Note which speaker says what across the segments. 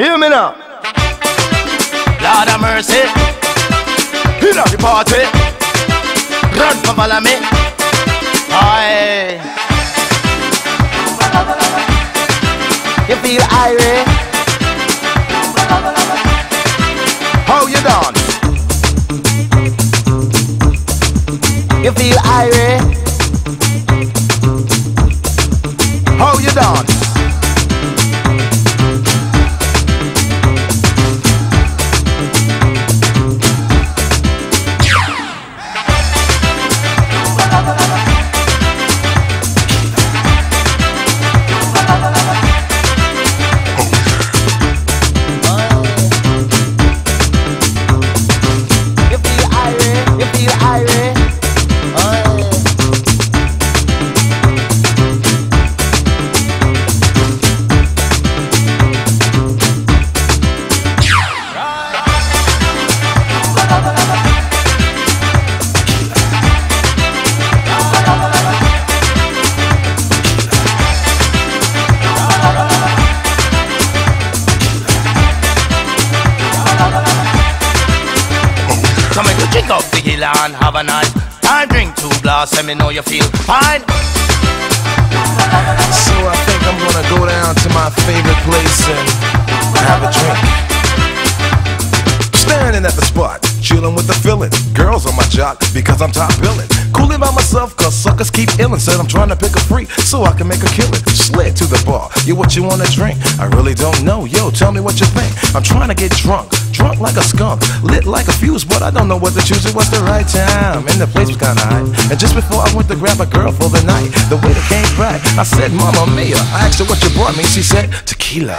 Speaker 1: Hear me now.
Speaker 2: Lord of mercy.
Speaker 1: Hit up the party.
Speaker 2: Run for follow me. Aye.
Speaker 1: You feel irate? How you dance? You feel irate?
Speaker 2: And have a nice time. Drink two glass, let me know you feel fine.
Speaker 3: So I think I'm gonna go down to my favorite place and have a drink. Standing at the spot, chilling with the feeling. Girls on my jock because I'm top billing. Cooling by myself suckers keep illin'. Said I'm trying to pick a free so I can make a killing. Slid to the bar, yo, what you wanna drink? I really don't know, yo, tell me what you think. I'm trying to get drunk, drunk like a skunk, lit like a fuse, but I don't know what to choose. It was the right time, and the place was kinda high. And just before I went to grab a girl for the night, the waiter came back. I said, Mama Mia. I asked her what you brought me. She said, Tequila.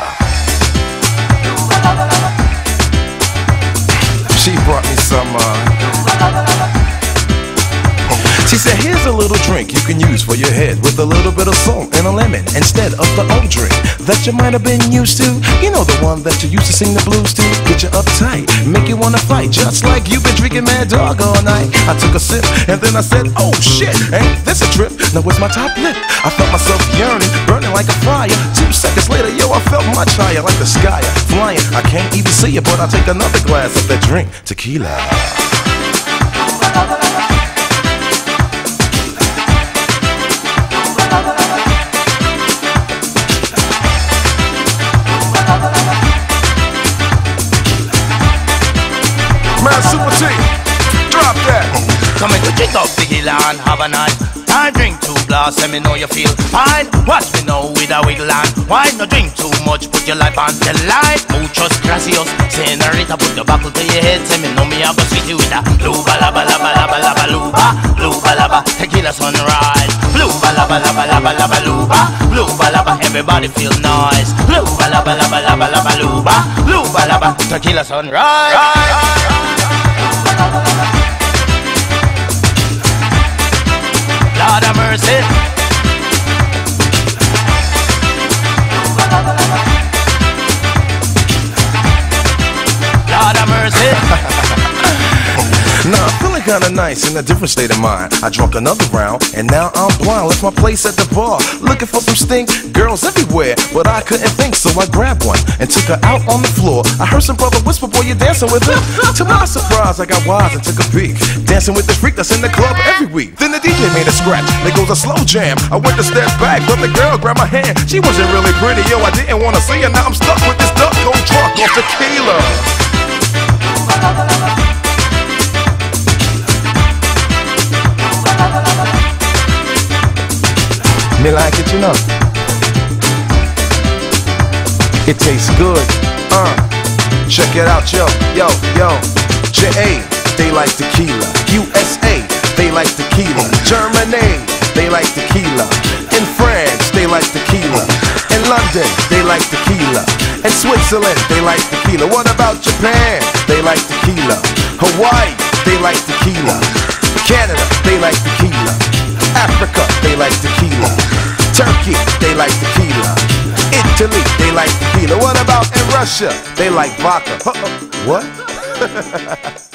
Speaker 3: She brought me some, uh. Said, here's a little drink you can use for your head with a little bit of salt and a lemon instead of the old drink that you might have been used to. You know the one that you used to sing the blues to. Get you uptight, make you wanna fight, just like you've been drinking Mad Dog all night. I took a sip and then I said, oh shit, ain't this a trip? Now where's my top lip? I felt myself yearning, burning like a fire. Two seconds later, yo, I felt much higher, like the sky flying. I can't even see it, but I'll take another glass of that drink, tequila.
Speaker 2: And have a nice time. Drink two glass, let me know you feel fine. Watch me now with a wiggle and wine. No drink too much, put your life on the line. Muchos gracias, senorita, put the buckle to your head. Say me know me have a sweet with a luba laba laba laba laba luba luba laba tequila sunrise. Luba laba laba laba laba luba luba laba everybody feel nice. Luba laba laba laba laba luba luba laba tequila sunrise. Lord of mercy.
Speaker 3: Nah, I'm feeling kinda nice in a different state of mind. I drunk another round, and now I'm blind. Left my place at the bar, looking for some stink. Girls everywhere, but I couldn't think, so I grabbed one and took her out on the floor. I heard some brother whisper, boy, you're dancing with him. to my surprise, I got wise and took a peek. Dancing with the freak that's in the club every week. Then the DJ made a scratch, there goes a slow jam. I went to step back, but the girl grabbed my hand. She wasn't really pretty, yo, I didn't wanna see her. Now I'm stuck with this duck, go drunk off tequila. Me like it, you know. It tastes good. Uh, check it out, yo, yo, yo. JA, they like tequila. USA, they like tequila. Germany, they like tequila. In France, they like tequila. In London, they like tequila. In Switzerland, they like tequila. What about Japan? They like tequila. Hawaii, they like tequila. Canada, they like tequila. Africa, they like tequila. Turkey, they like tequila. Italy, they like tequila. What about in Russia? They like vodka. What?